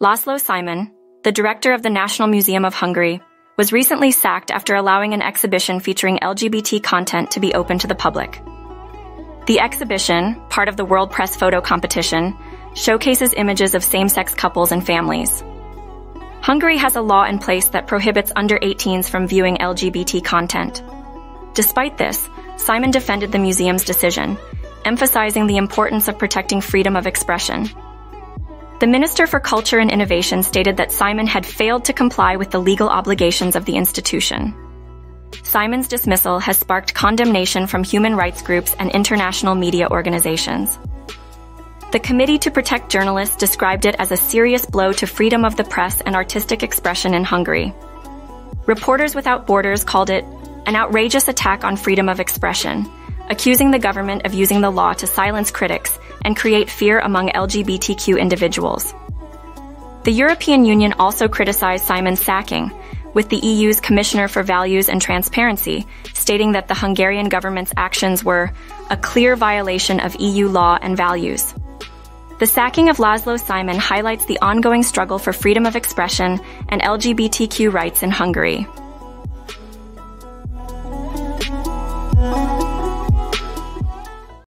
Laszlo Simon, the director of the National Museum of Hungary, was recently sacked after allowing an exhibition featuring LGBT content to be open to the public. The exhibition, part of the World Press Photo Competition, showcases images of same sex couples and families. Hungary has a law in place that prohibits under 18s from viewing LGBT content. Despite this, Simon defended the museum's decision, emphasizing the importance of protecting freedom of expression. The Minister for Culture and Innovation stated that Simon had failed to comply with the legal obligations of the institution. Simon's dismissal has sparked condemnation from human rights groups and international media organizations. The Committee to Protect Journalists described it as a serious blow to freedom of the press and artistic expression in Hungary. Reporters Without Borders called it an outrageous attack on freedom of expression, accusing the government of using the law to silence critics and create fear among LGBTQ individuals. The European Union also criticized Simon's sacking, with the EU's Commissioner for Values and Transparency stating that the Hungarian government's actions were a clear violation of EU law and values. The sacking of Laszlo Simon highlights the ongoing struggle for freedom of expression and LGBTQ rights in Hungary.